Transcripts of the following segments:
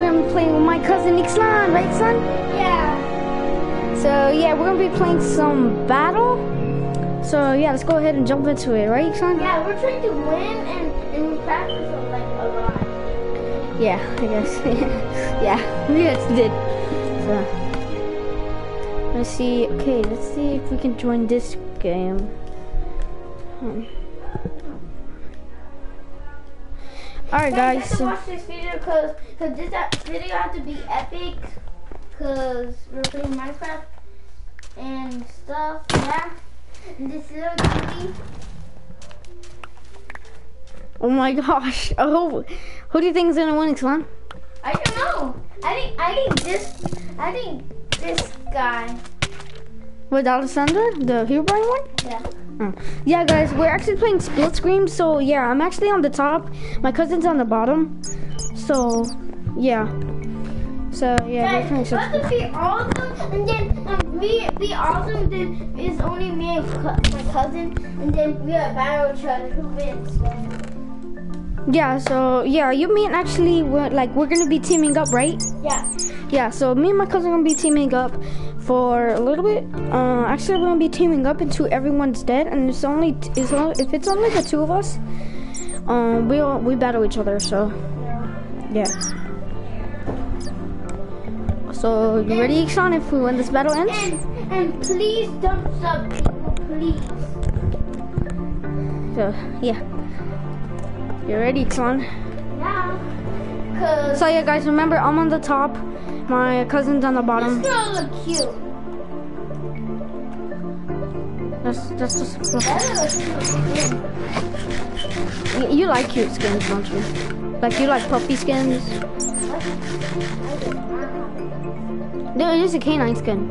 I'm playing with my cousin Ixtlan, right son? Yeah. So yeah, we're gonna be playing some battle. So yeah, let's go ahead and jump into it, right son? Yeah, we're trying to win and, and we practice it like a lot. Yeah, I guess. yeah, we just did. So let's see. Okay, let's see if we can join this game. Hmm. All right, Guys, guys. have to So, watch this video because cause this video has to be epic because we're playing Minecraft and stuff. Yeah. And this little kitty. oh my gosh. Oh, who do you think is gonna win, Ixtlan? I don't know. I think I think this I think this guy. With Alessandra, the Herobrine one? Yeah. Oh. Yeah, guys, we're actually playing split screen. So yeah, I'm actually on the top. My cousin's on the bottom. So yeah. So yeah, we're playing Guys, split let us be awesome, and then um, we be awesome. Then it's only me and my cousin, and then we are battle each other. Who wins? Yeah, so yeah, you mean actually we're like we're gonna be teaming up, right? Yeah. Yeah, so me and my cousin are gonna be teaming up for a little bit. Uh, actually, we're gonna be teaming up until everyone's dead, and it's only it's only, if it's only the two of us. Um, we all, we battle each other, so yeah. So you ready, Sean? If we win this battle ends? And and please don't sub, please. So yeah. You ready, Sean? Yeah. So yeah, guys, remember I'm on the top. My cousin's on the bottom. this girl look cute. That's that's just. That. You, you like cute skins, don't you? Like you like puppy skins? No, it is a canine skin.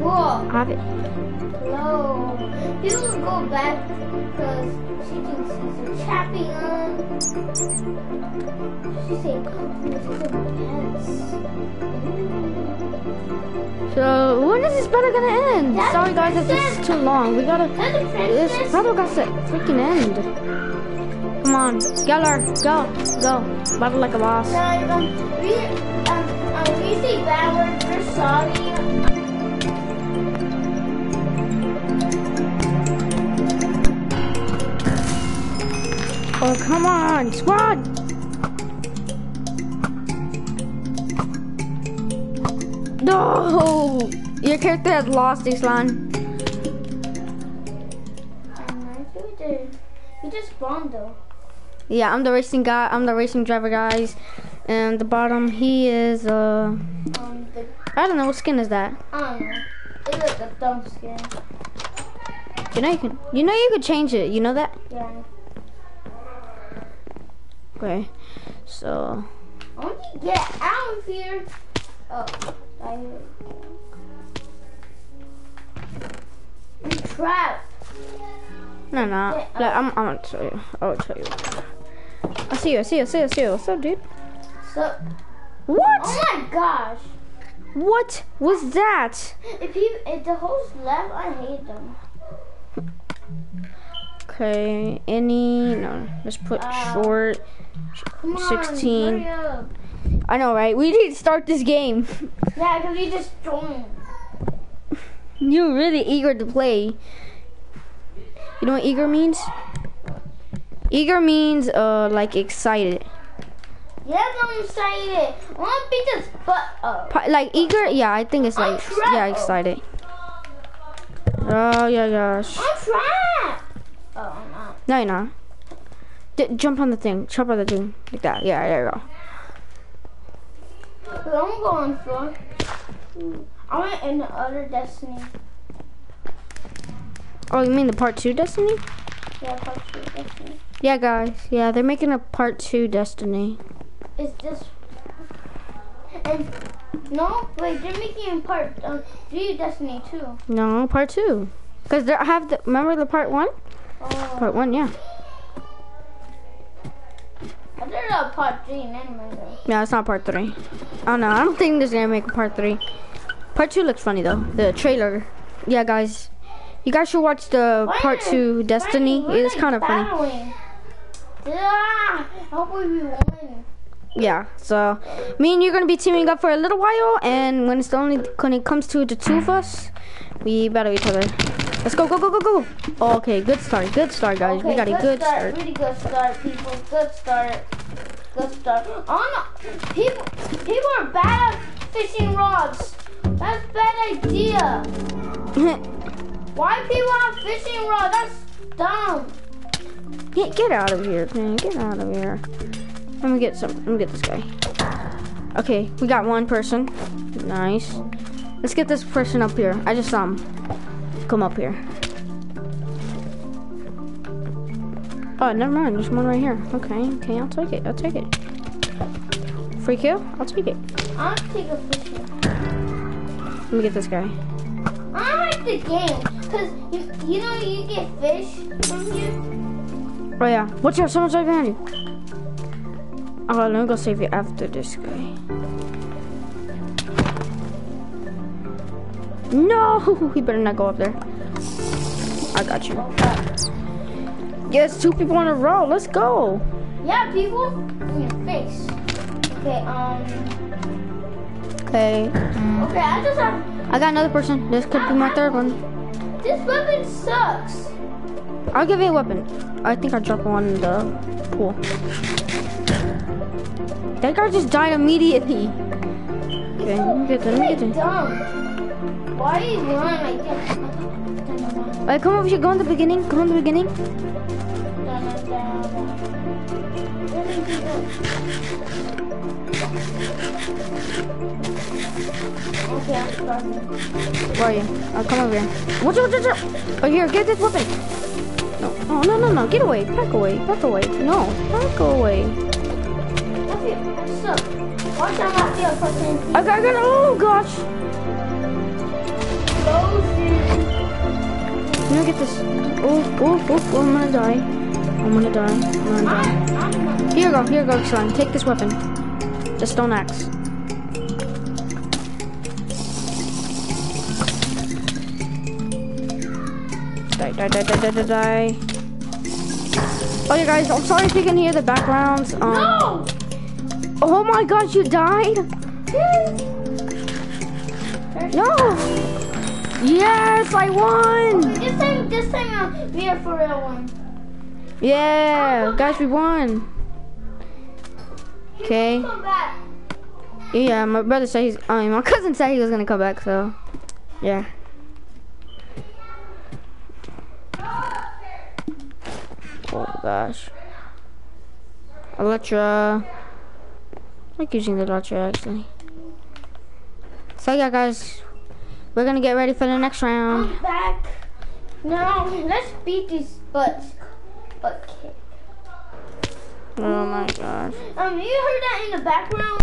Cool. I have it. No. People go back because she thinks he's a champion. She said, this is my pants. So when is this battle gonna end? That's Sorry guys, if this is too long. We gotta. This battle got to freaking end. Come on, Geller, go, go, battle like a boss. No, um, we, um, um, we say bad words, we're sorry. Oh come on, squad! No, your character has lost, Ixtlan. I think we did. We just spawned though. Yeah, I'm the racing guy. I'm the racing driver, guys. And the bottom, he is. Uh, Um, the, I don't know what skin is that. I don't know. It's like a dumb skin. You know you can. You know you could change it. You know that? Yeah. Okay. So I want to get out of here. Oh, I hear. I'm trapped. no, no. Like, uh, I'm. I'm gonna tell you. I'll tell you. I see you. I see you. I see you. I see you. What's up, dude? So, What? oh my gosh. What was that? If you, if the host left, I hate them. Okay. Any? No. Let's put Uh, short. Come on, 16. hurry. I know, right? We need to start this game. Yeah, because you just joined. You're really eager to play. You know what eager means? Eager means uh like excited. Yes, I'm excited. I want to beat this butt up. Like eager, yeah, I think it's like yeah, excited. Oh yeah, gosh. I'm trapped. Oh, I'm not. No, you're not. D- jump on the thing. Jump on the thing like that. Yeah, there you go. But I'm going for. I went in the other Destiny. Oh, you mean the part two Destiny? Yeah, part two Destiny. Yeah, guys. Yeah, they're making a part two Destiny. Is this? And no, wait, they're making part um, three Destiny too. No, part two. Cause they have the remember the part one? Oh, Part one, yeah. I did a part three in anime though. No, it's not part three. Oh no, I don't think they're gonna make a part three. Part two looks funny though. The trailer. Yeah, guys. You guys should watch the Why part two Destiny. It's kind of funny. battling? Ah, I hope we win. Yeah, so me and you're gonna be teaming up for a little while, and when it's only when it comes to the two of us, we battle each other. Let's go, go, go, go, go. Okay, good start, good start, guys. Okay, we got a good start. start. Really good start, people. Good start. Good start. Oh no, people, people are bad at fishing rods. That's a bad idea. Why people have fishing rods? That's dumb. get, get out of here, man. Get out of here. Let me get some. Let me get this guy. Okay, we got one person. Nice. Let's get this person up here. I just saw him. Come up here. Oh, never mind. There's one right here. Okay, okay, I'll take it. I'll take it. Free kill? I'll take it. I'll take a fishing. Let me get this guy. I like the game because you, you know you get fish from here. Oh yeah. Watch out, someone's right behind you. Oh, let me go save you after this guy. No! He better not go up there. I got you. Yes, two people in a row. Let's go. Yeah, people in your face. Okay, um, Okay. okay, I just have. I got another person. This could be my third one. This weapon sucks. I'll give you a weapon. I think I dropped one in the pool. That guy just died immediately. Okay, let me get Why do you run like this? Alright, come over here. Go in the beginning. Go in the beginning. Okay, I'm starting. Where are you? I'll come over here. Watch out, watch out, watch out. Oh, here, get this weapon. No, oh, no, no, no. Get away. Back away. Back away. No, back away. Watch out, I got, I got, oh, gosh. Let me get this. Oh, oh, oh, oh, I'm gonna die. I'm gonna die. I'm gonna die. Here you go, here you go, son. Take this weapon. The stone axe. Die, die, die, die, die, die, die. Oh, yeah, guys, I'm sorry if you can hear the backgrounds. Um, No! Oh my gosh, you died? No! Yes, I won! This time, this time, uh, we are for real one. Yeah, guys, we won. Okay. Yeah, my brother said he's. I mean, my cousin said he was gonna come back. So, yeah. Oh gosh. Electra. I like using the Electra actually. So yeah, guys, we're gonna get ready for the next round. I'm back. Now, let's beat these butts. Butt kick. Oh my gosh. Um, you heard that in the background?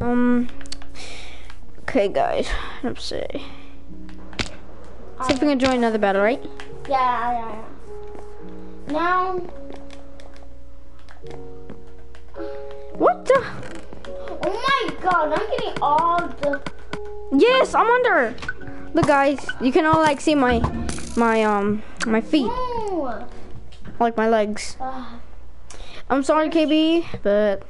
Um. Okay, guys. Let's see. See if we can join another battle, right? Yeah, yeah, yeah. Now, What the? oh my god, I'm getting all the. Yes, I'm under. Look, guys, you can all like see my, my um, my feet, Oh. like my legs. Ah, I'm sorry, KB, but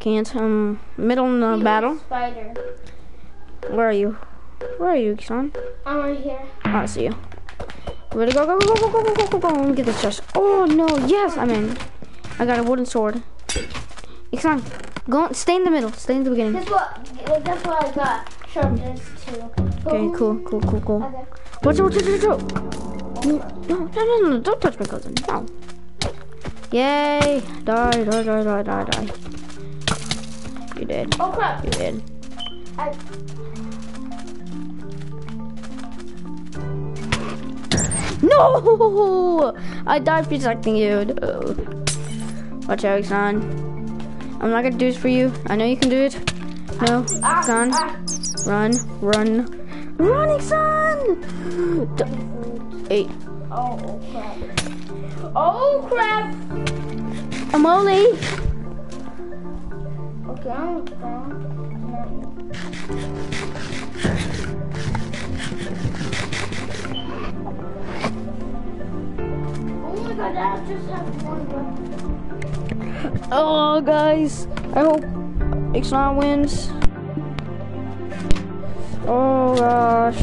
can't. Um, middle in the battle. Spider. Where are you? Where are you, son? I'm right here. Oh, I see you. Ready? Go, go, go, go, go, go, go, go, go. Let me get this chest. Oh no! Yes, I'm in. I got a wooden sword. Ixtlan, go. Stay in the middle. Stay in the beginning. Guess what? Guess what I got? Sharpness too. Okay, cool, cool, cool, cool. Okay. Watch out, watch out, watch out. No, no, no, no, no, don't touch my cousin. No. Yay. Die, die, die, die, die, die. You did. Oh crap! You did. I, No! I died protecting you. No. Watch out, son. I'm not gonna do this for you. I know you can do it. No, ah, son. ah. Run, run, running, son. D- Eight. Oh crap! Oh crap! I'm only. Okay, I'm down. Oh my god, I just have one. Oh, guys. I hope Ixtlan wins. Oh, gosh.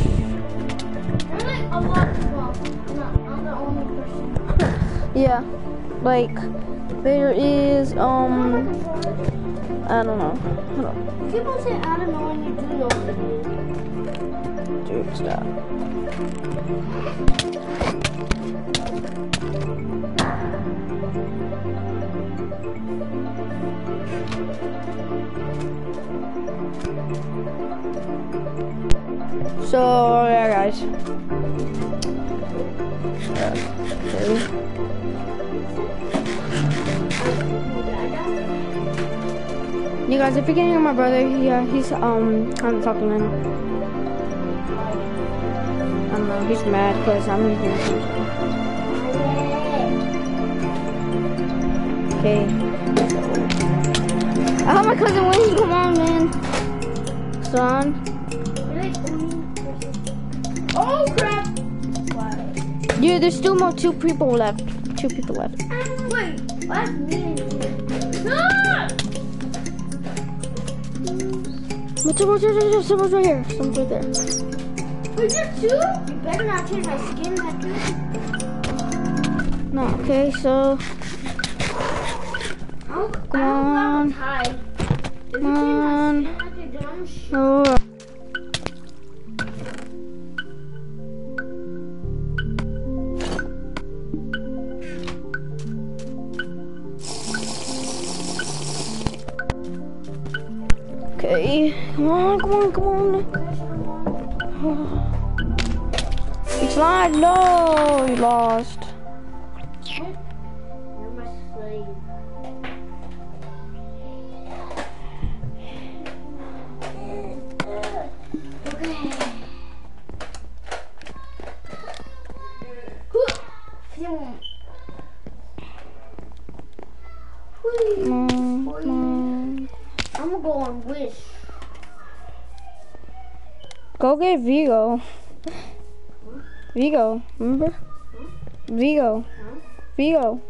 yeah, like, there is, um, I don't know. People say, I don't know, and you do know. Dude, stop. So, yeah, guys. You guys, if you can hear my brother, he, uh, he's um kind of talking right now. I don't know, he's mad because I'm leaving him. Okay. I hope my cousin wins. Come on, man. Son. Oh crap! What? Yeah, there's still more two people left. Two people left. Wait, what's me? Ah! What's up? What's up? What's up? Someone's right here. Someone's right there. Wait, there's two? You better not change my skin that good. No, okay, so Oh, Come on. Come on. Like a dumb sh- oh. On, come on. It's not. No, you lost. Go get Vigo. Vigo, remember? Vigo. Vigo.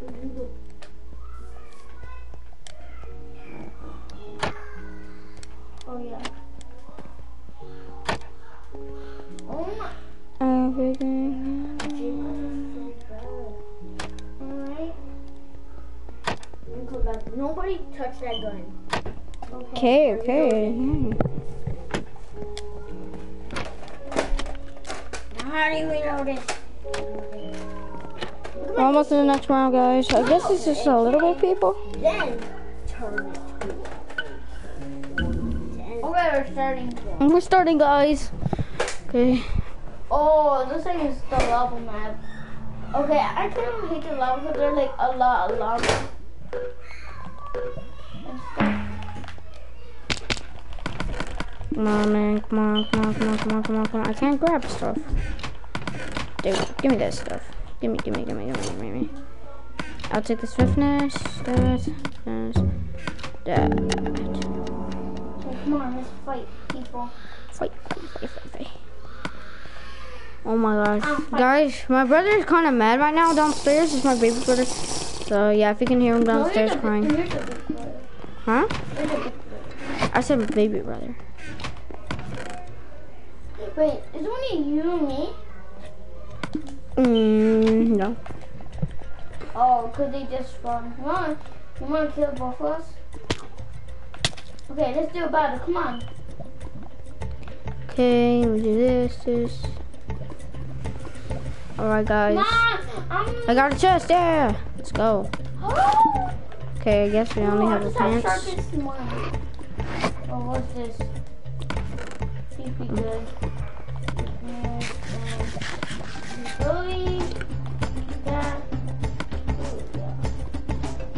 Oh yeah. Oh my. Everything. Nobody touch that gun. Okay, okay. Now almost in the next round, guys. I guess it's just a little bit people. Then turn it to Okay, we're starting. We're starting, guys. Okay. Oh, this thing is the lava map. Okay, I kind of hate the lava because there's like a lot of lava. Come on, man. Come on, come on, come on, come on, come on, come on. I can't grab stuff. Dude, give me that stuff. Give me, give me, give me, give me, give me. Give me. I'll take the swiftness, that, that. So come on, let's fight, people. Fight, fight, fight, fight, fight. Oh my gosh. Guys, my brother is kind of mad right now downstairs. It's my baby brother. So yeah, if you can hear him downstairs No, crying. you're the- you're the big brother. Huh? I said baby brother. Wait, is it only you and me? Mm, no. Oh, could they just spawn? Come on. You want to kill both of us? Okay, let's do a battle. Come on. Okay, let me do this, this. Alright, guys. I'm... I got a chest, yeah. Let's go. Okay, I guess we only have the have pants. Oh, what's this? CP good. Um.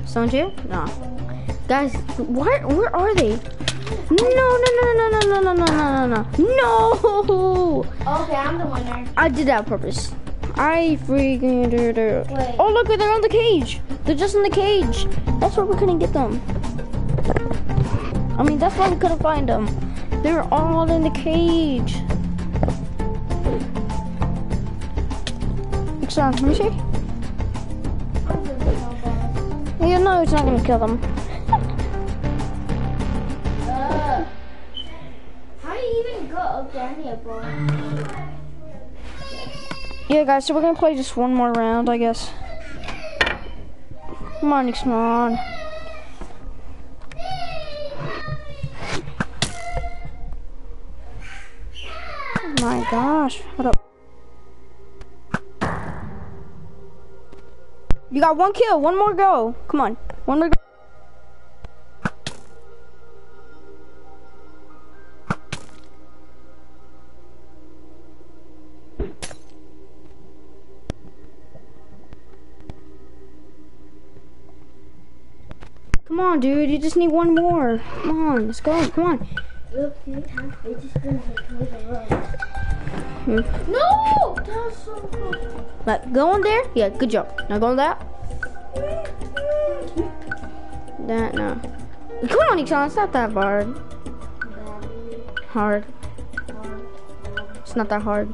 Someone here? No. Guys, where where are they? No, no, no, no, no, no, no, no, no, no, no. No! Okay, I'm the winner. I did that on purpose. I freaking did it. Wait. Oh, look, they're on the cage. They're just in the cage. That's why we couldn't get them. I mean, that's why we couldn't find them. They're all in the cage. I'm no. You know it's not gonna kill them. Uh, how do you even go up? Yeah, guys, so we're gonna play just one more round, I guess. Come on, come on. Oh my gosh, what up? You got one kill, one more go. Come on, one more go. Come on, dude, you just need one more. Come on, let's go, come on. Hmm. No! That's so cool. Like, go on there. Yeah, good job. Now go on that. That, no. Come on, Exxon, it's not that hard. Hard. It's not that hard.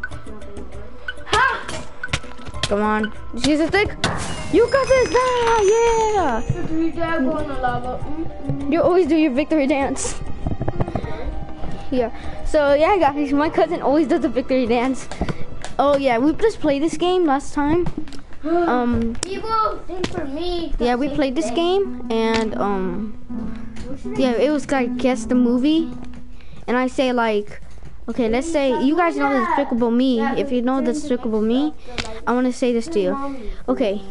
Ha! Come on. See the stick? You got this! Ah, yeah! The three dad going to lava. Mm-mm. You always do your victory dance. Yeah. So, yeah, guys, my cousin always does the victory dance. Oh, yeah, we just played this game last time. Um, People think for me. yeah, we played this game, and, um, yeah, it was like guess the movie. And I say, like, okay, let's say you guys know Despicable Me. If you know the Despicable Me, I want to say this to you. Okay.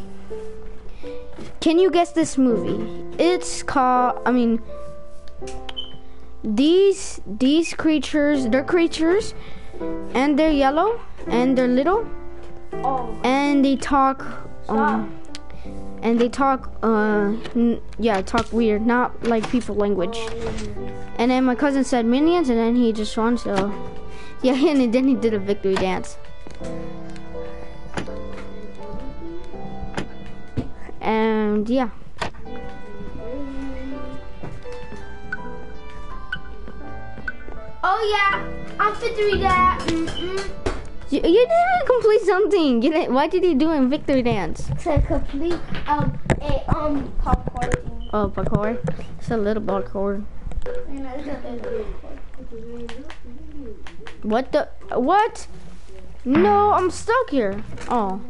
Can you guess this movie? It's called, I mean, these these creatures, they're creatures, and they're yellow, and they're little, Oh, and they talk, um, and they talk, uh, n- yeah, talk weird, not like people language. And then my cousin said minions, and then he just won, so, yeah, and then he did a victory dance. And yeah. Oh yeah. I'm fit to read that. Mm-mm. You, you didn't complete something. You didn't, why did you do a victory dance? To complete um a um popcorn thing. Oh, parkour. It's a little parkour. And I got that What the? What? No, I'm stuck here. Oh.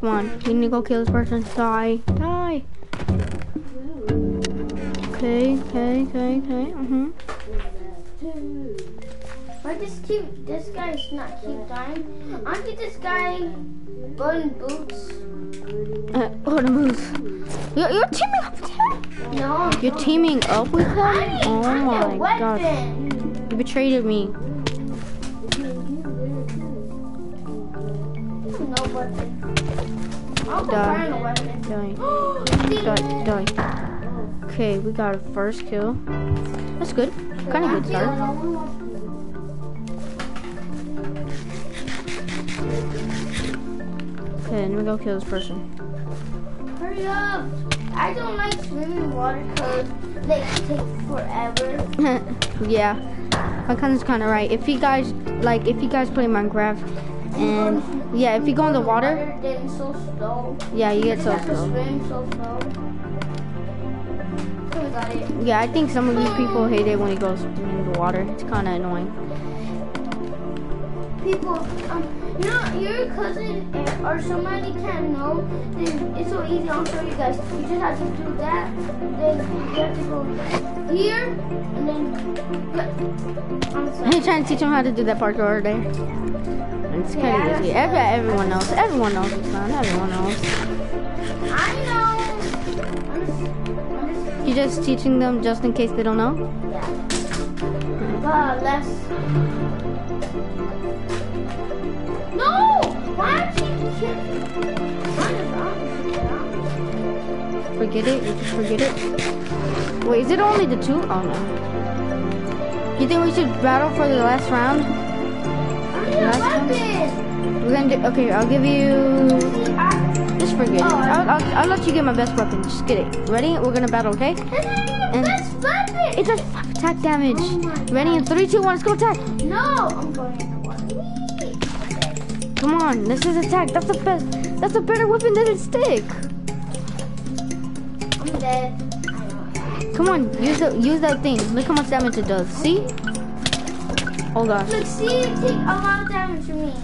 Come on, we need to go kill this person. Die. Die. Okay, okay, okay, okay. Mm-hmm. Why just keep this guy's not keep dying? I'll get this guy button boots. Uh, oh, the moves. You're, you're teaming up with him? No. You're teaming up with him? I Oh my god. You betrayed me. No weapon. I'll Die. weapon. Die. Die. Die. Okay, we got a first kill. That's good. Kind of good start. Okay, and we go kill this person. Hurry up! I don't like swimming water because they take forever. yeah, my cousin's kind of right. If you guys like, if you guys play Minecraft, and yeah, if you go in the water, then so slow. yeah, you get so slow. Yeah, I think some of these people hate it when it goes in the water. It's kind of annoying. People, um, you know, your cousin or somebody can't know, then it's so easy. I'll show you guys. You just have to do that. Then you have to go here, and then. I'm sorry. I'm trying to teach him how to do that parkour there. It's kind Yeah, of easy. Every, everyone knows. Everyone knows it's. Everyone knows. You're just teaching them just in case they don't know. yeah. Uh, less. No! Why are you? Forget it. You just forget it. Wait, is it only the two? Oh no. You think we should battle for the last round? I need Last one? weapon. We're gonna do. Okay, I'll give you. I, Just forget it. I- I'll, I'll, I'll let you get my best weapon. Just get it. Ready? We're gonna battle, okay? that's not even the And-. It's a. attack damage. Oh Ready in three, two, one. Let's go attack. No, I'm going in the water. Come on, this is attack. That's the best. That's a better weapon than a stick. I'm dead. Come on, use the use that thing. Look how much damage it does. See? Oh gosh. Look, see, it take a lot of damage from me.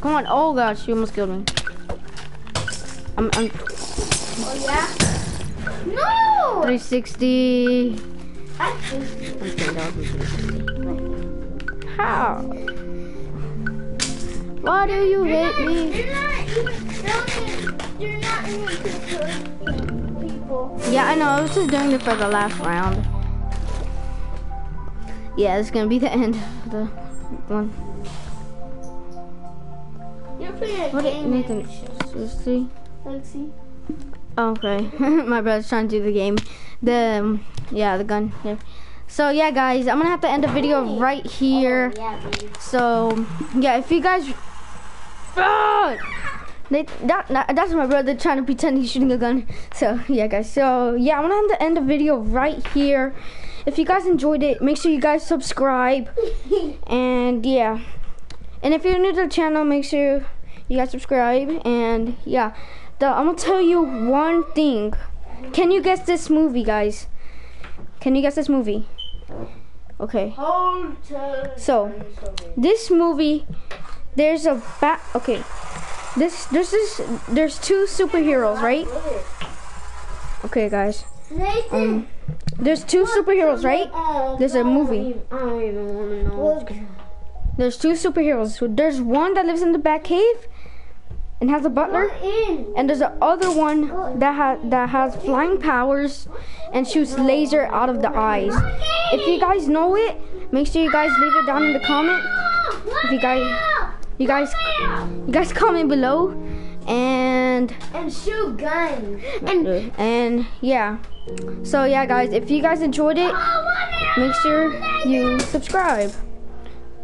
Come on. Oh gosh, you almost killed me. I'm, I'm Oh yeah. No. 360. Okay, that was 360. How? Why do you hate me? You're not even. You're not even people. Yeah, I know. I was just doing it for the last round. Yeah, it's gonna be the end of the one. You're playing a game. Nathan? Seriously? Lexi. Okay, my brother's trying to do the game. The um, yeah, the gun. Yeah. So yeah, guys, I'm gonna have to end the video right here. Oh, yeah. So yeah, if you guys, ah! they, that, that that's my brother trying to pretend he's shooting a gun. So yeah, guys. So yeah, I'm gonna have to end the video right here. If you guys enjoyed it, make sure you guys subscribe. And yeah, and if you're new to the channel, make sure you guys subscribe. And yeah, the, I'm gonna tell you one thing. Can you guess this movie, guys? Can you guess this movie? Okay. So, this movie, there's a bat. Okay, this there's this there's two superheroes, right? Okay, guys. Nathan. Um, there's two superheroes, right? There's a movie. I don't even want to know. There's two superheroes. There's one that lives in the back cave and has a butler, and there's the other one that has that has flying powers and shoots laser out of the eyes. If you guys know it, make sure you guys leave it down in the comment. If you guys, you guys, you guys comment below, and And shoot guns. and and yeah. So yeah, guys, if you guys enjoyed it, make sure you subscribe.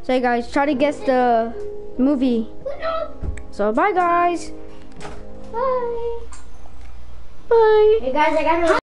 So yeah, guys, try to guess the movie. So bye, guys. Bye. Bye. Hey guys, I got